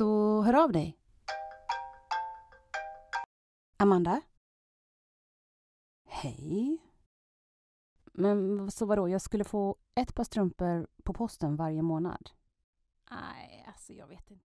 Så hör av dig. Amanda? Hej? Men så vadå, jag skulle få ett par strumpor på posten varje månad? Nej, alltså jag vet inte.